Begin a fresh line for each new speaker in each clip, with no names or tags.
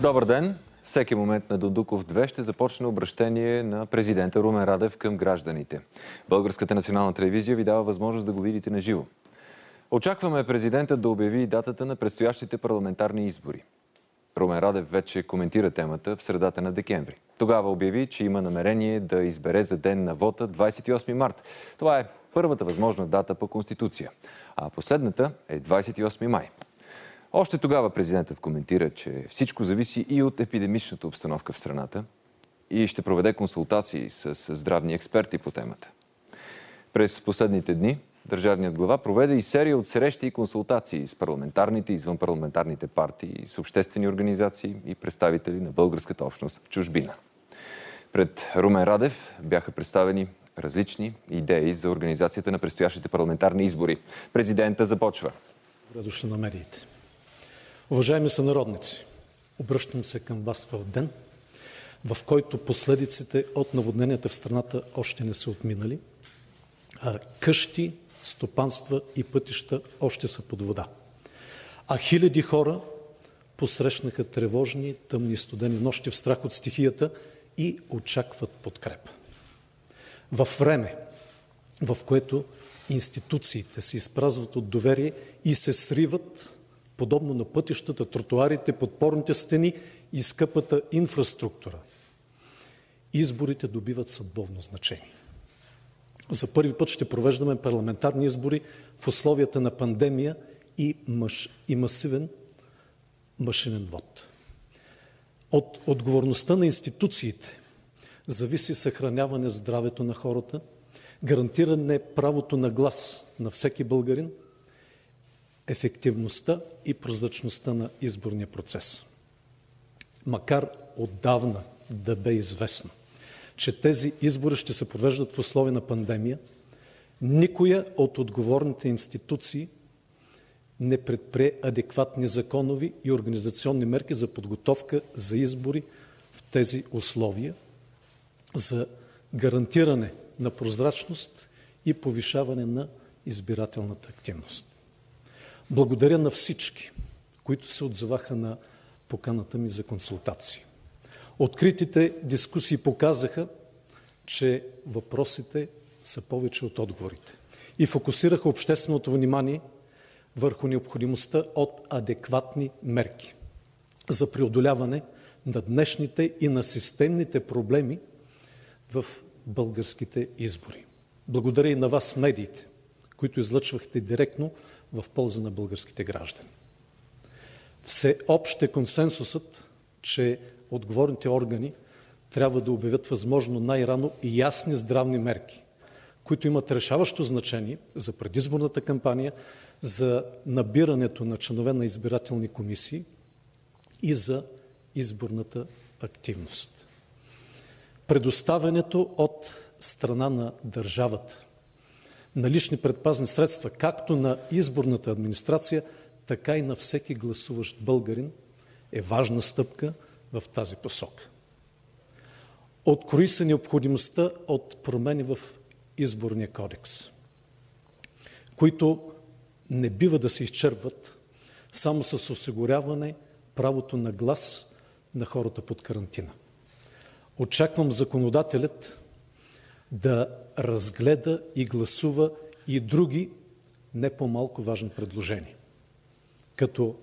Добър ден! Всеки момент на Додуков 2 ще започне обращение на президента Румен Радев към гражданите. Българската национална телевизия ви дава възможност да го видите на живо. Очакваме президентът да обяви датата на предстоящите парламентарни избори. Румен Радев вече коментира темата в средата на декември. Тогава обяви, че има намерение да избере за ден на вота 28 март. Това е първата възможна дата по Конституция, а последната е 28 май. Още тогава президентът коментира, че всичко зависи и от епидемичната обстановка в страната и ще проведе консултации с здравни експерти по темата. През последните дни държавният глава проведе и серия от срещи и консултации с парламентарните и извънпарламентарните партии, с обществени организации и представители на българската общност в чужбина. Пред Румен Радев бяха представени различни идеи за организацията на предстоящите парламентарни избори. Президента започва.
Дошли на медиите. Уважаеми сънародници, обръщам се към вас в ден, в който последиците от наводненията в страната още не са отминали, а къщи, стопанства и пътища още са под вода. А хиляди хора посрещнаха тревожни, тъмни, студени нощи в страх от стихията и очакват подкрепа. Във време, в което институциите се изпразват от доверие и се сриват подобно на пътищата, тротуарите, подпорните стени и скъпата инфраструктура. Изборите добиват съдбовно значение. За първи път ще провеждаме парламентарни избори в условията на пандемия и, маш... и масивен машинен вод. От отговорността на институциите зависи съхраняване здравето на хората, гарантиране правото на глас на всеки българин – ефективността и прозрачността на изборния процес. Макар отдавна да бе известно, че тези избори ще се провеждат в условия на пандемия, никоя от отговорните институции не предпре адекватни законови и организационни мерки за подготовка за избори в тези условия, за гарантиране на прозрачност и повишаване на избирателната активност. Благодаря на всички, които се отзоваха на поканата ми за консултации. Откритите дискусии показаха, че въпросите са повече от отговорите и фокусираха общественото внимание върху необходимостта от адекватни мерки за преодоляване на днешните и на системните проблеми в българските избори. Благодаря и на вас, медиите, които излъчвахте директно в полза на българските граждани. Все общ е консенсусът, че отговорните органи трябва да обявят възможно най-рано ясни здравни мерки, които имат решаващо значение за предизборната кампания, за набирането на членове на избирателни комисии и за изборната активност. Предоставянето от страна на държавата на лични предпазни средства, както на изборната администрация, така и на всеки гласуващ българин, е важна стъпка в тази посока. Открои се необходимостта от промени в изборния кодекс, които не бива да се изчерпват само с осигуряване правото на глас на хората под карантина. Очаквам законодателят да разгледа и гласува и други не по-малко важни предложения, като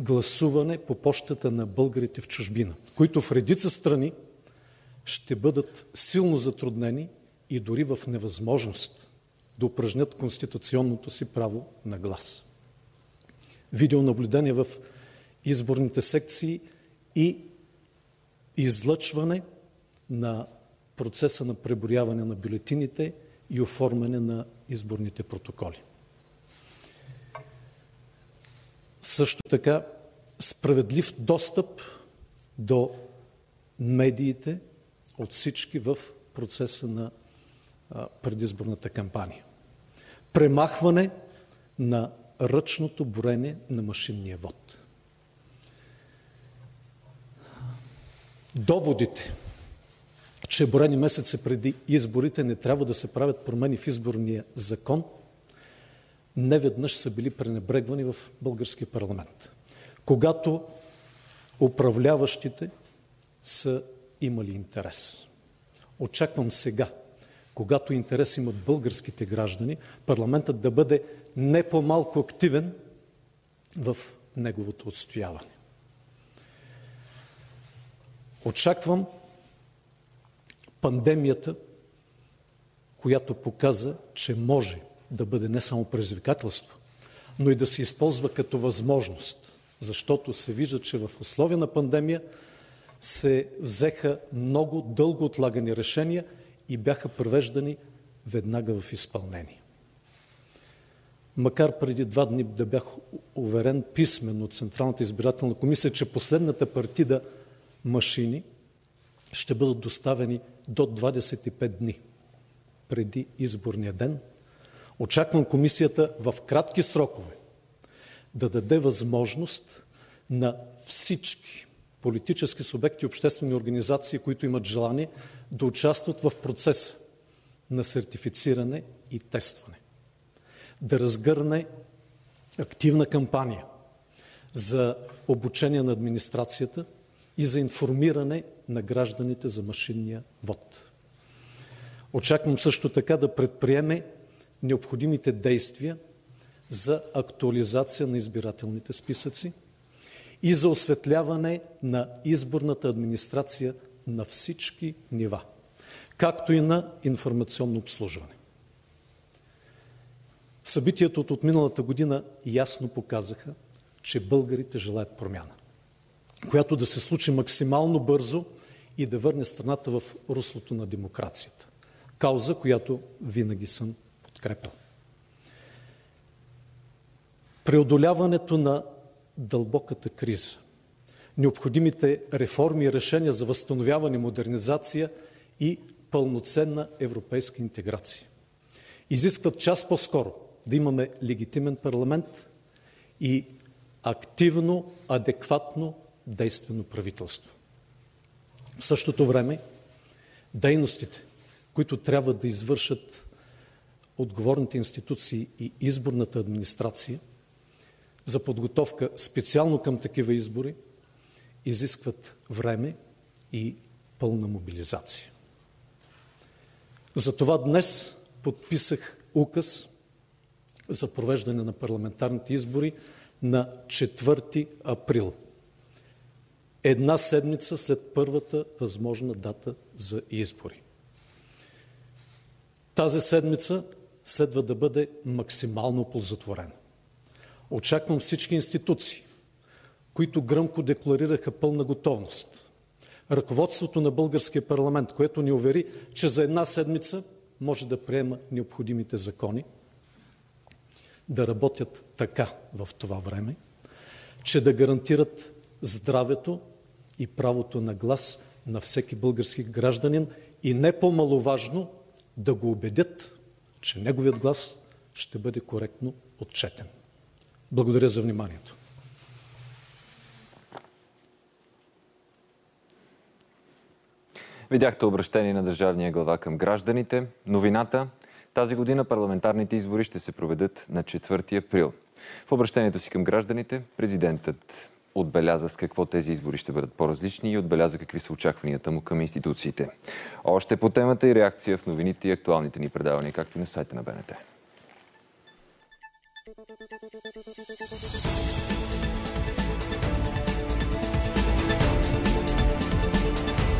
гласуване по почтата на българите в чужбина, които в редица страни ще бъдат силно затруднени и дори в невъзможност да упражнят конституционното си право на глас. Видеонаблюдение в изборните секции и излъчване на процеса на преброяване на бюлетините и оформяне на изборните протоколи. Също така справедлив достъп до медиите от всички в процеса на предизборната кампания. Премахване на ръчното броене на машинния вод. Доводите че броени месеци преди изборите не трябва да се правят промени в изборния закон, неведнъж са били пренебрегвани в българския парламент. Когато управляващите са имали интерес. Очаквам сега, когато интерес имат българските граждани, парламентът да бъде не по-малко активен в неговото отстояване. Очаквам пандемията, която показа, че може да бъде не само предизвикателство, но и да се използва като възможност, защото се вижда, че в условия на пандемия се взеха много дълго отлагани решения и бяха превеждани веднага в изпълнение. Макар преди два дни да бях уверен писменно от Централната избирателна комисия, че последната партида машини ще бъдат доставени до 25 дни преди изборния ден. Очаквам комисията в кратки срокове да даде възможност на всички политически субекти и обществени организации, които имат желание да участват в процеса на сертифициране и тестване. Да разгърне активна кампания за обучение на администрацията и за информиране на гражданите за машинния вод. Очаквам също така да предприеме необходимите действия за актуализация на избирателните списъци и за осветляване на изборната администрация на всички нива, както и на информационно обслужване. Събитията от отминалата година ясно показаха, че българите желаят промяна, която да се случи максимално бързо и да върне страната в руслото на демокрацията. Кауза, която винаги съм подкрепил. Преодоляването на дълбоката криза, необходимите реформи и решения за възстановяване, модернизация и пълноценна европейска интеграция. Изискват час по-скоро да имаме легитимен парламент и активно, адекватно, действено правителство. В същото време дейностите, които трябва да извършат отговорните институции и изборната администрация за подготовка специално към такива избори, изискват време и пълна мобилизация. Затова днес подписах указ за провеждане на парламентарните избори на 4 април. Една седмица след първата възможна дата за избори. Тази седмица следва да бъде максимално ползотворена. Очаквам всички институции, които гръмко декларираха пълна готовност. Ръководството на българския парламент, което ни увери, че за една седмица може да приема необходимите закони, да работят така в това време, че да гарантират здравето и правото на глас на всеки български гражданин и не по-маловажно да го убедят, че неговият глас ще бъде коректно отчетен. Благодаря за вниманието.
Видяхте обращение на държавния глава към гражданите. Новината тази година парламентарните избори ще се проведат на 4 април. В обращението си към гражданите президентът отбеляза с какво тези избори ще бъдат по-различни и отбеляза какви са очакванията му към институциите. Още по темата и реакция в новините и актуалните ни предавания, както и на сайта на БНТ. Thank you.